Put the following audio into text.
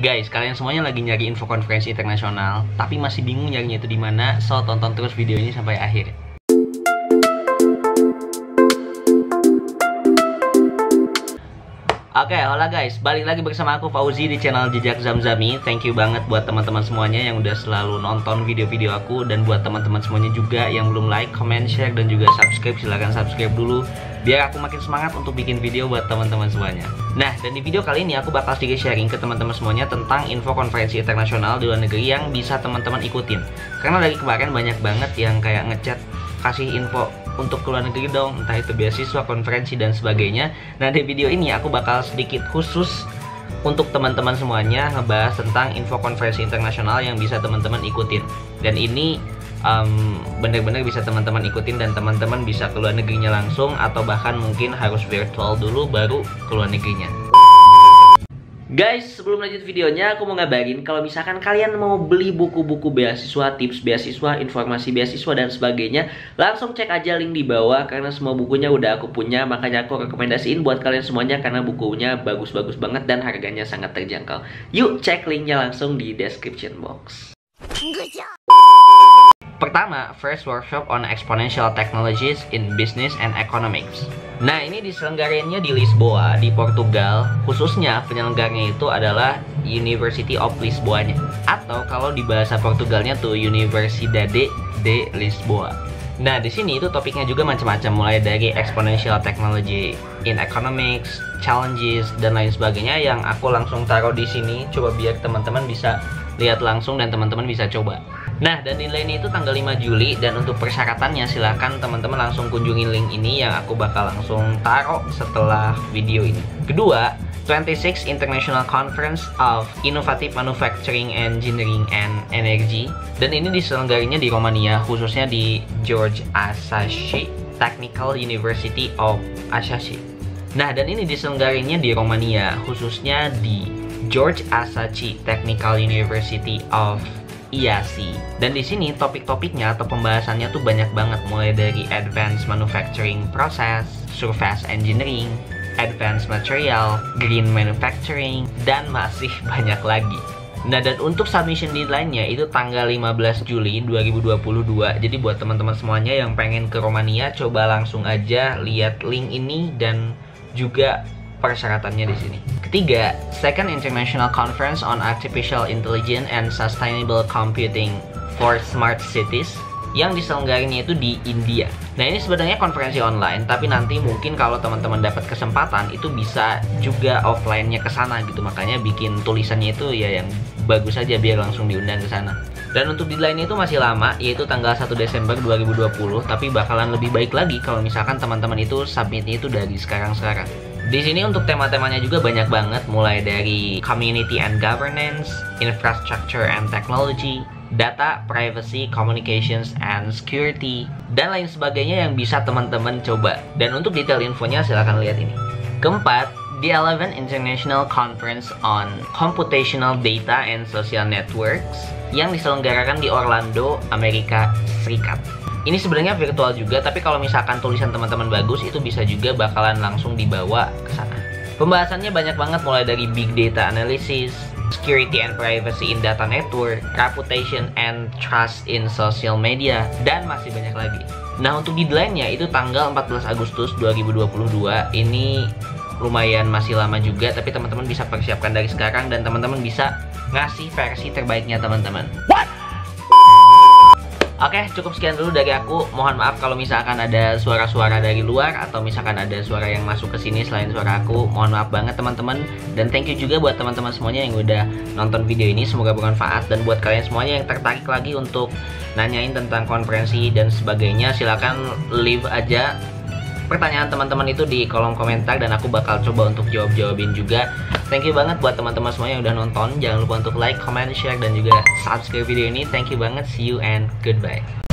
Guys, kalian semuanya lagi nyari info konferensi internasional, tapi masih bingung nyarinya itu di mana? So, tonton terus video ini sampai akhir. Oke, okay, hola guys, balik lagi bersama aku Fauzi di channel Jejak Zamzami. Thank you banget buat teman-teman semuanya yang udah selalu nonton video-video aku dan buat teman-teman semuanya juga yang belum like, comment, share dan juga subscribe silahkan subscribe dulu biar aku makin semangat untuk bikin video buat teman-teman semuanya. Nah, dan di video kali ini aku bakal sedikit sharing ke teman-teman semuanya tentang info konferensi internasional di luar negeri yang bisa teman-teman ikutin. Karena dari kemarin banyak banget yang kayak ngechat kasih info untuk keluar negeri dong. Entah itu beasiswa konferensi dan sebagainya. Nah di video ini aku bakal sedikit khusus untuk teman-teman semuanya ngebahas tentang info konferensi internasional yang bisa teman-teman ikutin. Dan ini um, bener-bener bisa teman-teman ikutin dan teman-teman bisa keluar negerinya langsung atau bahkan mungkin harus virtual dulu baru keluar negerinya Guys, sebelum lanjut videonya, aku mau ngabarin kalau misalkan kalian mau beli buku-buku beasiswa, tips beasiswa, informasi beasiswa, dan sebagainya, langsung cek aja link di bawah karena semua bukunya udah aku punya, makanya aku rekomendasiin buat kalian semuanya karena bukunya bagus-bagus banget dan harganya sangat terjangkau. Yuk, cek linknya langsung di description box. Pertama, first workshop on exponential technologies in business and economics. Nah, ini diselenggarainnya di Lisboa, di Portugal. Khususnya penyelenggaranya itu adalah University of Lisboa-nya. Atau kalau di bahasa Portugalnya tuh Universidade de Lisboa. Nah, di sini itu topiknya juga macam-macam mulai dari exponential technology in economics, challenges dan lain sebagainya yang aku langsung taruh di sini coba biar teman-teman bisa lihat langsung dan teman-teman bisa coba. Nah, dan nilainya itu tanggal 5 Juli dan untuk persyaratannya silahkan teman-teman langsung kunjungi link ini yang aku bakal langsung taruh setelah video ini. Kedua, 26 International Conference of Innovative Manufacturing Engineering and Energy dan ini diselenggarinya di Romania khususnya di George Asashi Technical University of Asashi. Nah, dan ini diselenggarinya di Romania khususnya di George Asachi Technical University of Iya sih. Dan di sini topik-topiknya atau pembahasannya tuh banyak banget mulai dari advanced manufacturing process, surface engineering, advanced material, green manufacturing, dan masih banyak lagi. Nah dan untuk submission deadline-nya itu tanggal 15 Juli 2022 Jadi buat teman-teman semuanya yang pengen ke Romania Coba langsung aja lihat link ini dan juga persyaratannya di sini. Ketiga, Second International Conference on Artificial Intelligence and Sustainable Computing for Smart Cities yang diselenggarinya itu di India. Nah ini sebenarnya konferensi online, tapi nanti mungkin kalau teman-teman dapat kesempatan itu bisa juga offline-nya ke sana gitu. Makanya bikin tulisannya itu ya yang bagus aja biar langsung diundang ke sana. Dan untuk deadline itu masih lama, yaitu tanggal 1 Desember 2020, tapi bakalan lebih baik lagi kalau misalkan teman-teman itu submitnya itu dari sekarang-sekarang. Di sini untuk tema-temanya juga banyak banget mulai dari community and governance, infrastructure and technology, data, privacy, communications, and security, dan lain sebagainya yang bisa teman-teman coba. Dan untuk detail infonya silahkan lihat ini. Keempat, the 11 International Conference on Computational Data and Social Networks yang diselenggarakan di Orlando, Amerika Serikat. Ini sebenarnya virtual juga, tapi kalau misalkan tulisan teman-teman bagus, itu bisa juga bakalan langsung dibawa ke sana. Pembahasannya banyak banget mulai dari big data analysis, security and privacy in data network, reputation and trust in social media, dan masih banyak lagi. Nah untuk deadline-nya itu tanggal 14 Agustus 2022, ini lumayan masih lama juga, tapi teman-teman bisa persiapkan dari sekarang dan teman-teman bisa ngasih versi terbaiknya teman-teman. What? Oke, cukup sekian dulu dari aku. Mohon maaf kalau misalkan ada suara-suara dari luar atau misalkan ada suara yang masuk ke sini selain suara aku. Mohon maaf banget teman-teman. Dan thank you juga buat teman-teman semuanya yang udah nonton video ini. Semoga bermanfaat dan buat kalian semuanya yang tertarik lagi untuk nanyain tentang konferensi dan sebagainya, silahkan leave aja pertanyaan teman-teman itu di kolom komentar dan aku bakal coba untuk jawab-jawabin juga. Thank you banget buat teman-teman semua yang udah nonton. Jangan lupa untuk like, comment, share dan juga subscribe video ini. Thank you banget. See you and goodbye.